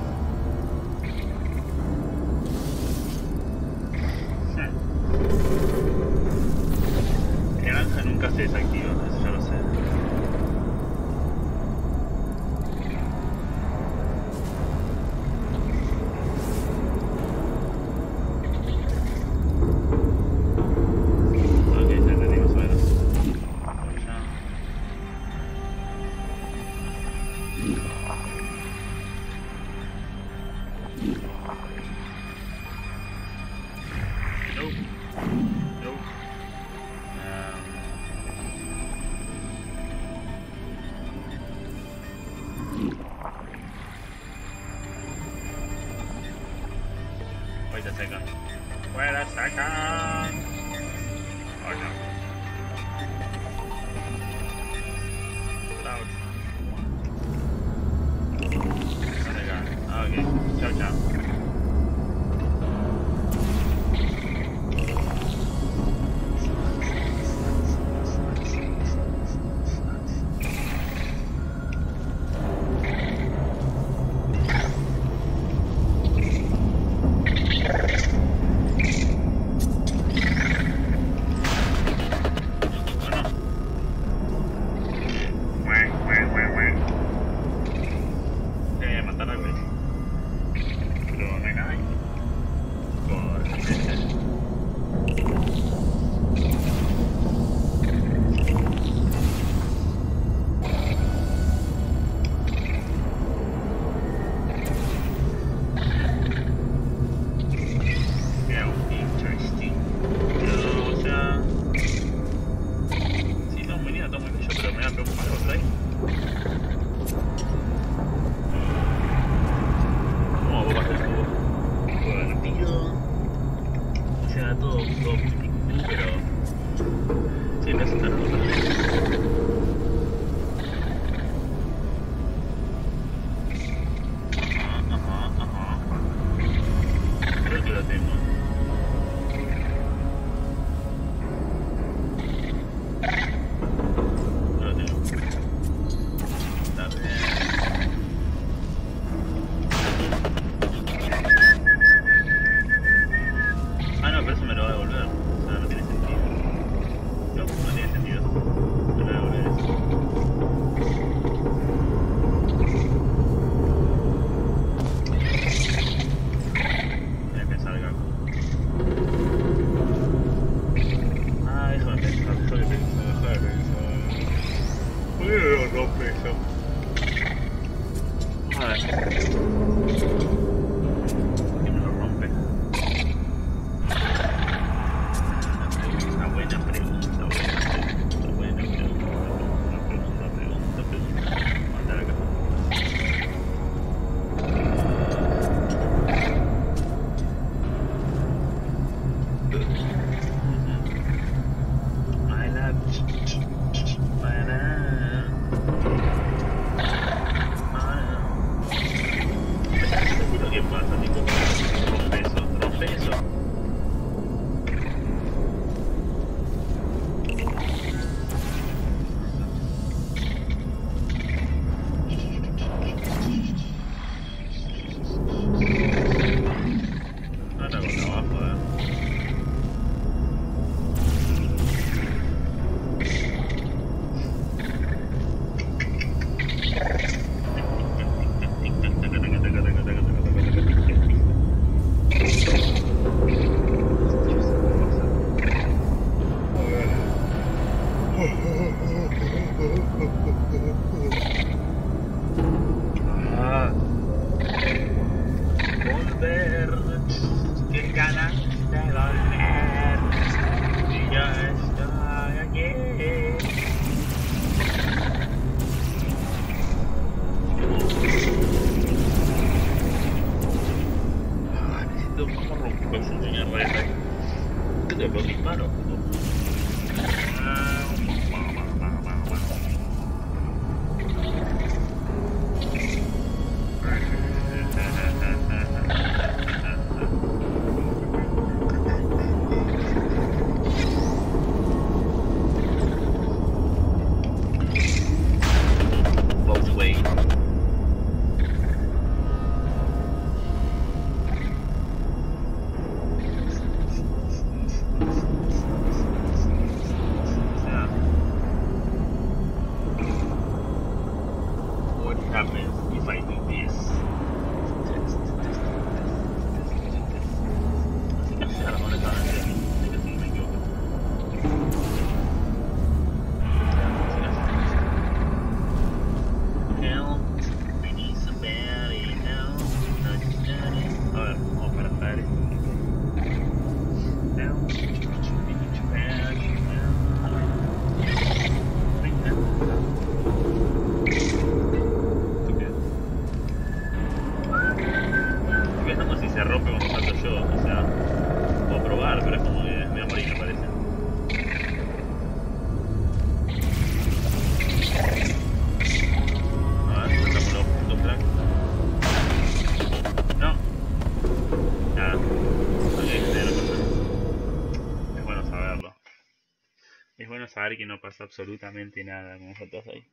absolutamente nada con nosotros ahí.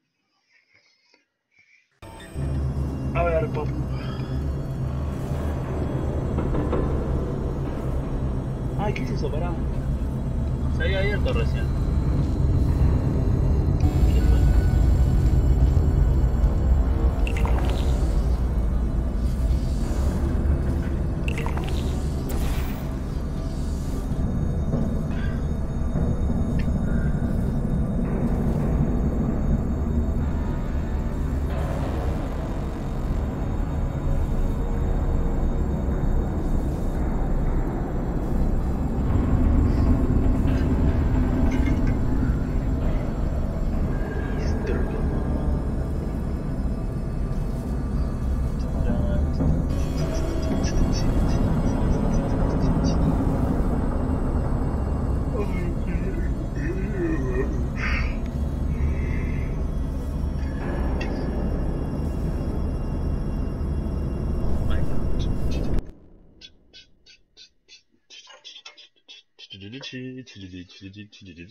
A ver, Pop. Ay, ¿qué es eso? Pará. Se había abierto recién. tu les tu les tu les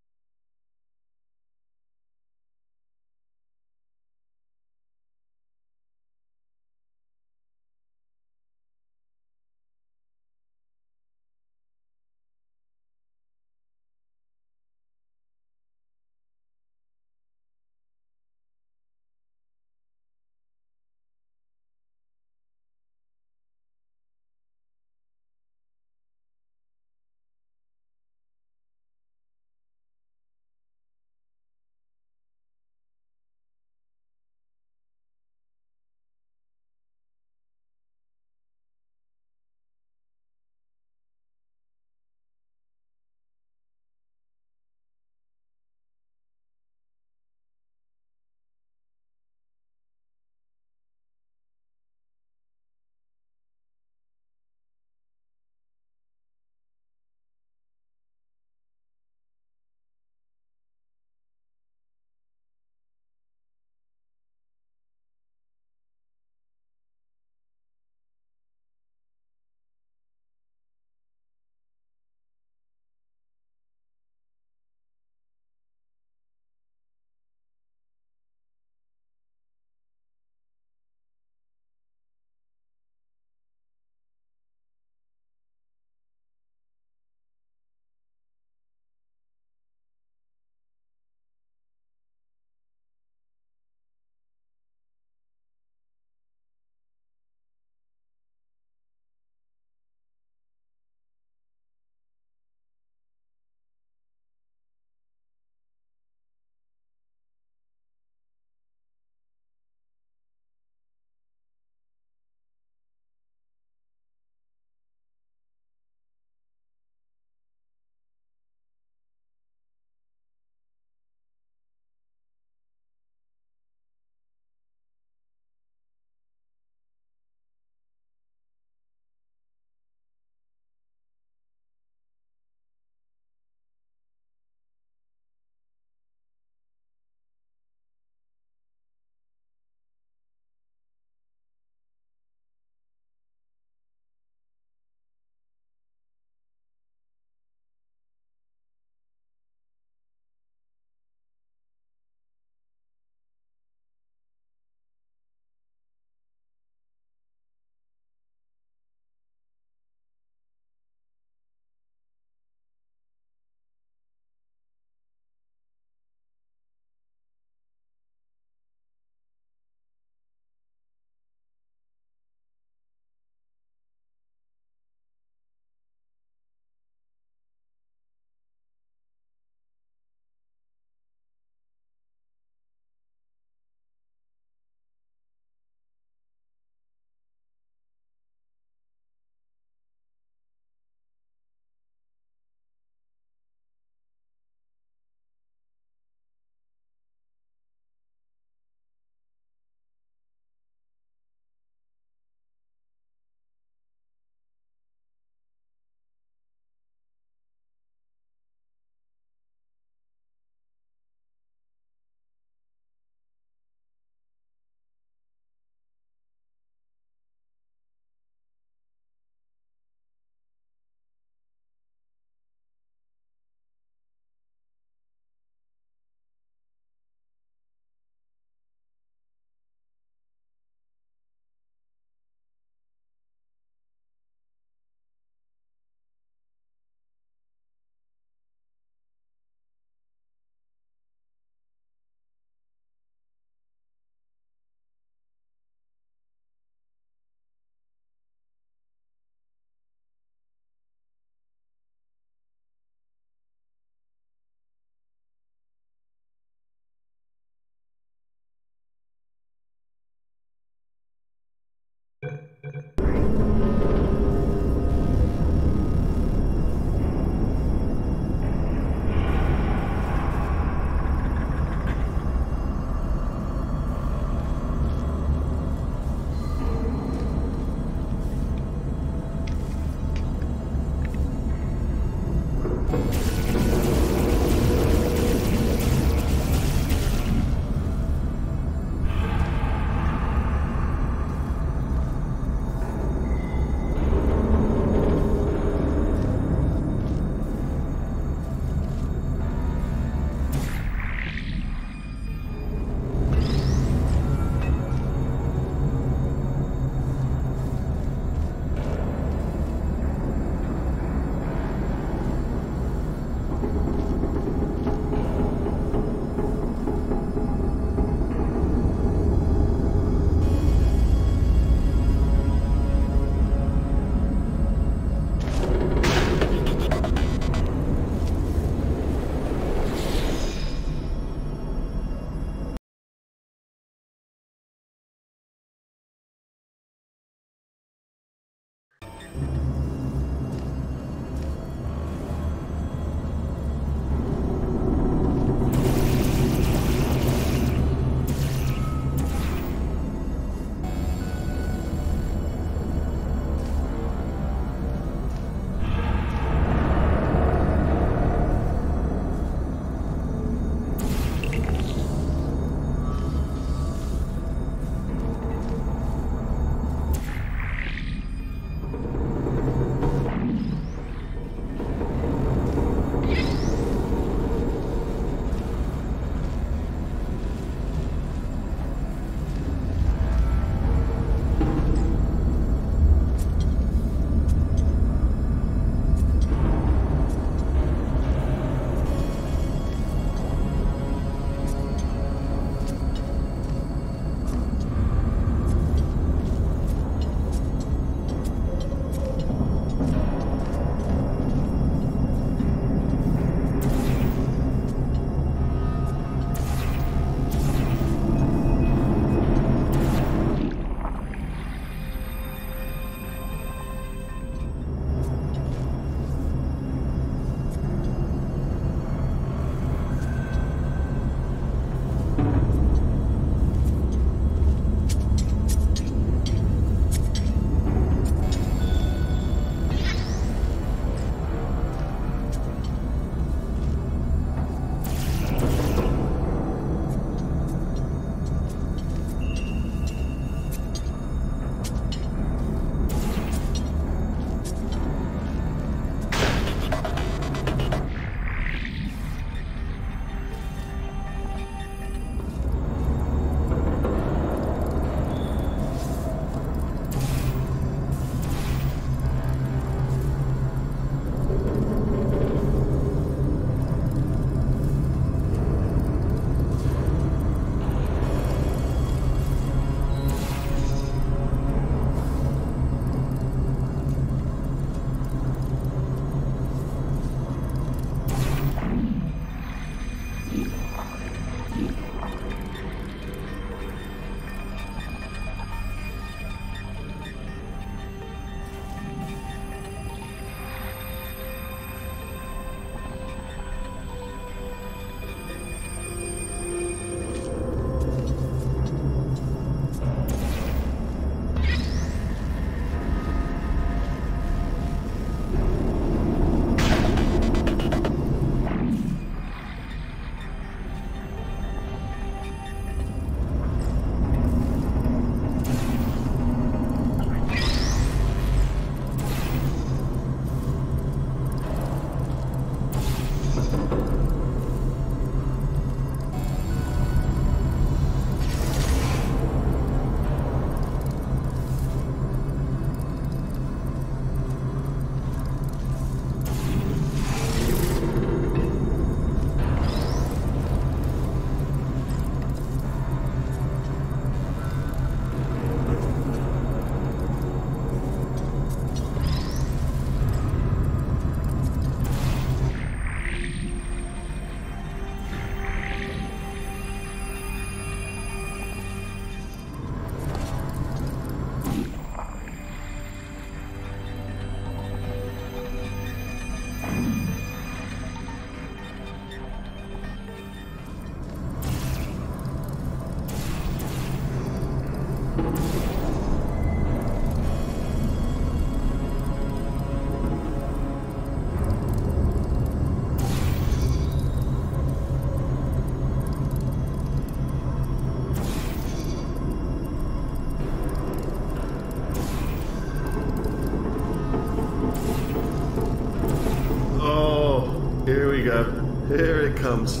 comes.